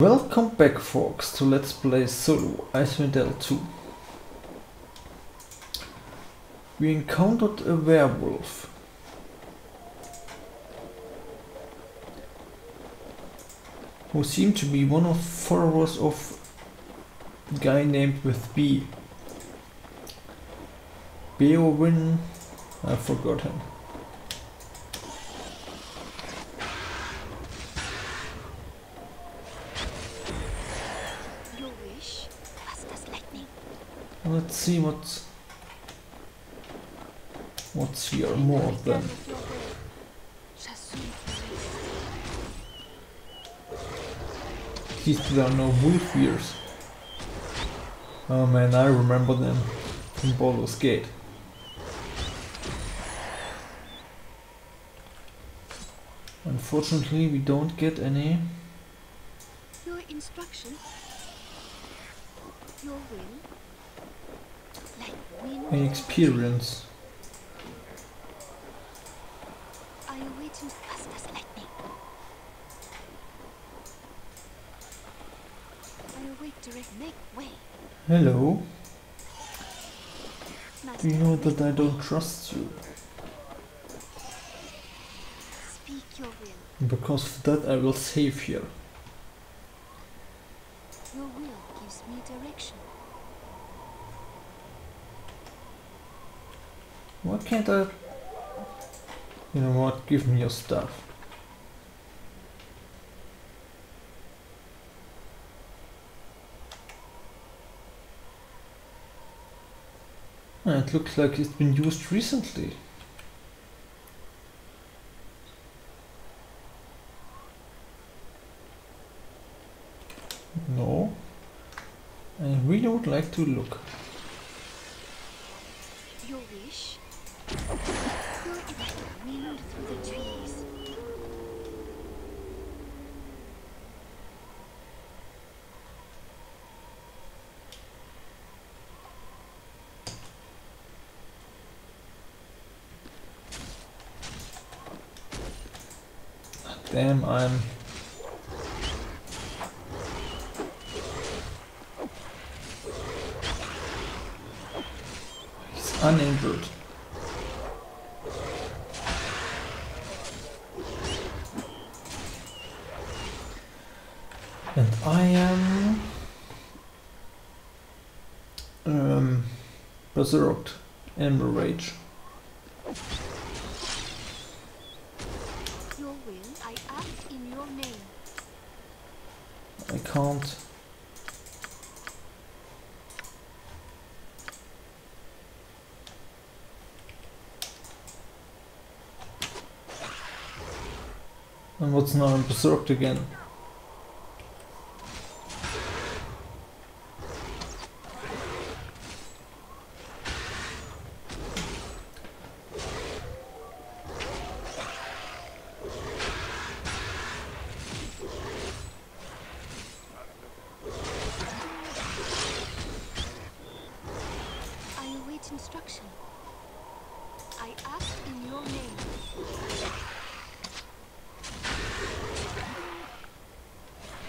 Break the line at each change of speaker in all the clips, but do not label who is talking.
Welcome back folks to Let's Play Solo Icewind Dale 2. We encountered a werewolf. Who seemed to be one of followers of a guy named with B. Beowin, I forgot him.
Your wish, fast as lightning.
Let's see what's what's here more
release.
At least there are no wolf ears. Oh man, I remember them from Baldur's Gate. Unfortunately, we don't get any.
Your instruction. Your will. Like wind.
any experience.
I await you fast as lightning. I await direct make way.
Hello. You know that I don't trust you.
Speak your will.
Because of that, I will save here.
Your will gives me direction.
Why can't I? You know what? Give me your stuff. It looks like it's been used recently. No. I really would like to look.
Your wish.
Damn, I'm. He's uninjured. I am. Um. Berserked. Animal Rage.
Your will, I act in your name.
I can't. And what's now I'm berserked again?
I await instruction. I act in your name.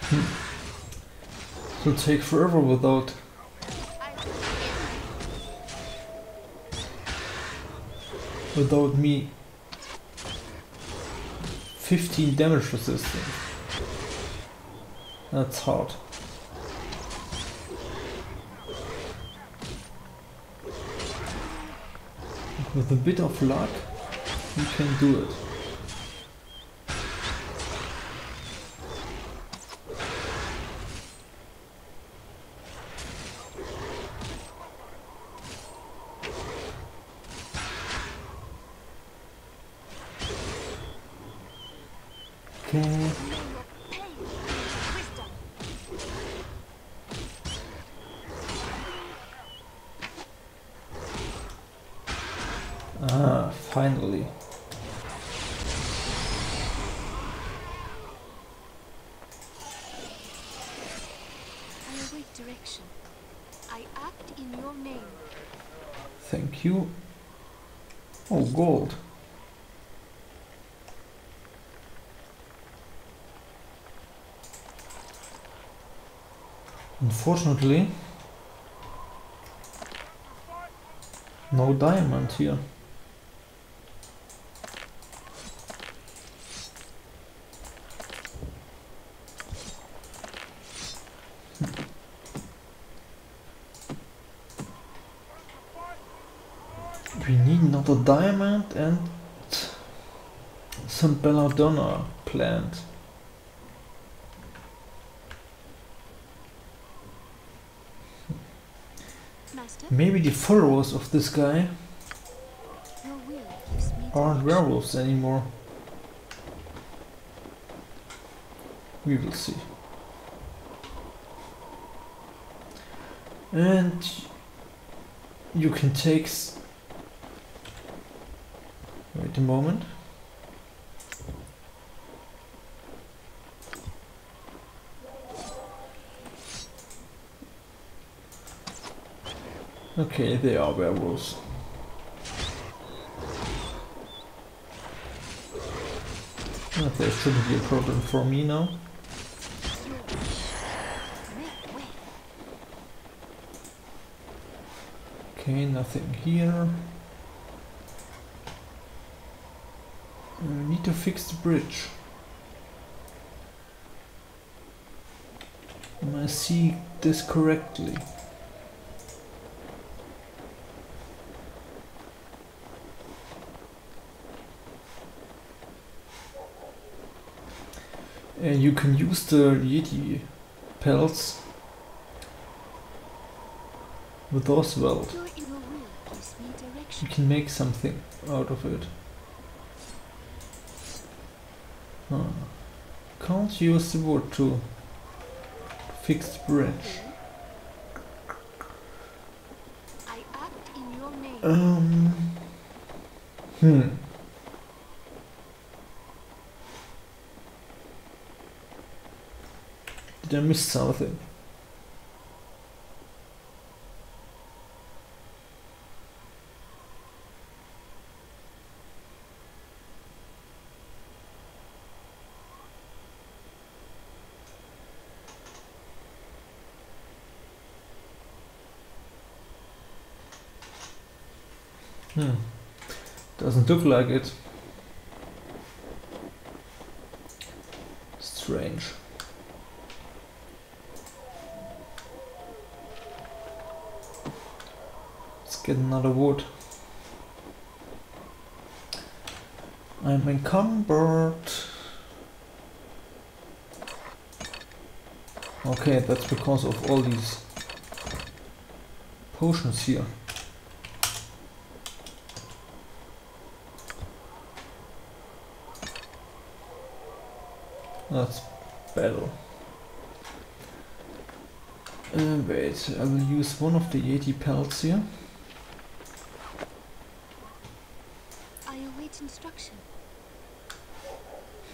It'll take forever without without me 15 damage resistance. That's hard. With a bit of luck, you can do it. Okay.
know your pain is wisdom.
Ah, finally.
I await direction. I act in your name.
Thank you. Oh, gold. Unfortunately, no diamond here. We need another diamond and some belladonna plant.
Master,
Maybe the followers of this guy
your will gives me
aren't werewolves anymore. We will see. And you can take. A moment. Okay, they are werewolves. There shouldn't be a problem for me now. Okay, nothing here. I need to fix the bridge. Am I see this correctly? And you can use the Yeti pelts with Oswald.
Your inner will gives me
You can make something out of it. Huh. Can't use the wood to fix the bridge.
I act in your name.
Um. Hmm. Did I miss something? Hmm. Doesn't look like it. Strange. Let's get another wood. I'm encumbered. Okay, that's because of all these potions here. That's better. Uh, wait, I will use one of the Yeti pelts here.
I await instruction.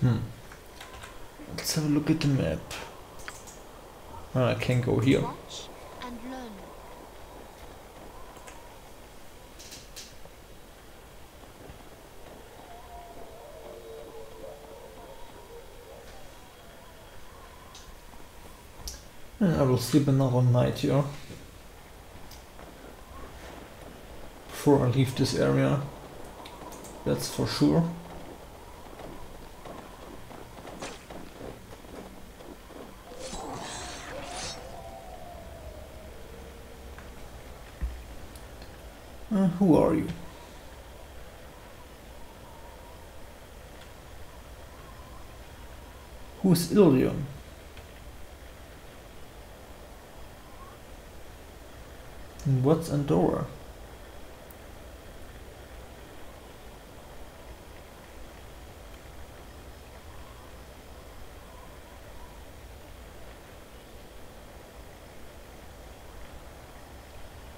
Hmm. Let's have a look at the map. Ah, I can go here.
Watch and learn.
And I will sleep another night here. Before I leave this area. That's for sure. Uh, who are you? Who's Ilion? What's Andorra?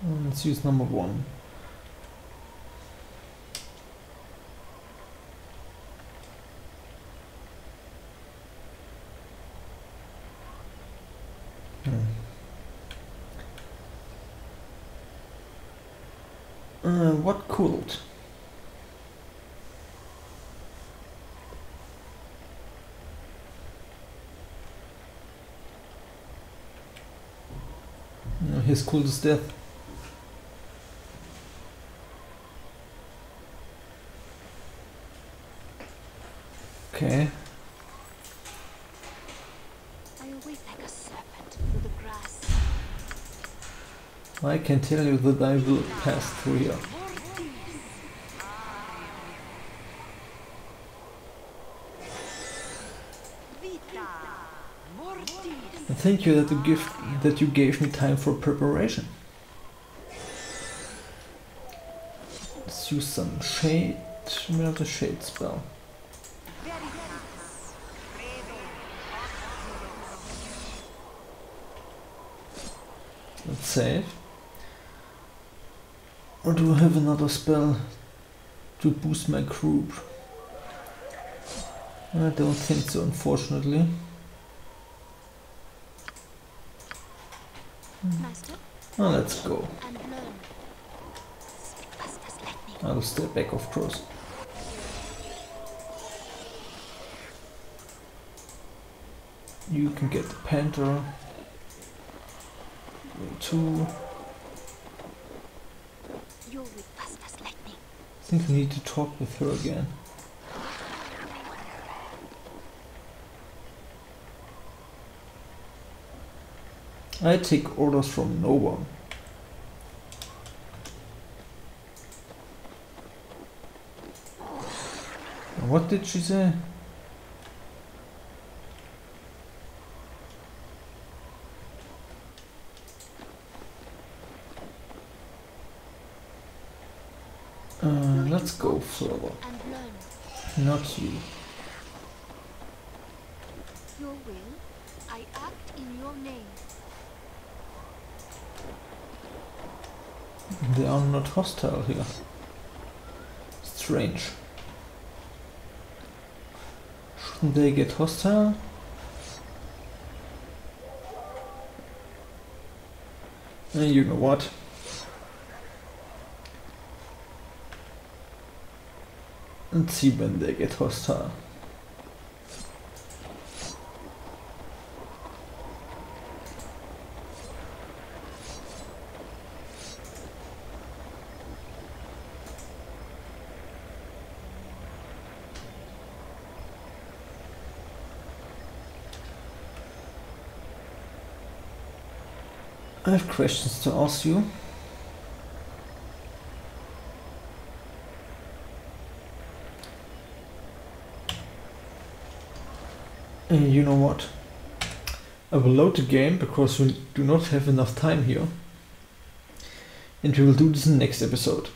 Mm, Let's use number one. Hmm. Uh, what cult? No, His cool as death. Okay.
I awake like a serpent through the grass.
I can tell you that I will pass through here. Thank you that you give that you gave me time for preparation. Let's use some shade. The shade spell. Let's save. Or do I have another spell to boost my group? I don't think so, unfortunately.
Master,
Oh, let's go.
and learn. Speak fast as lightning.
I'll step back, of course. You can get the Panther. Two.
You're with fast as lightning.
I think I need to talk with her again. I take orders from no one. What did she say? Uh, let's go further. Not you.
Your will, I act in your name.
They are not hostile here. Strange. Shouldn't they get hostile? Eh, you know what? Let's see when they get hostile. I have questions to ask you. Uh, you know what? I will load the game because we do not have enough time here. And we will do this in the next episode.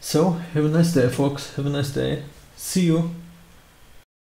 So, have a nice day, folks. Have a nice day. See you.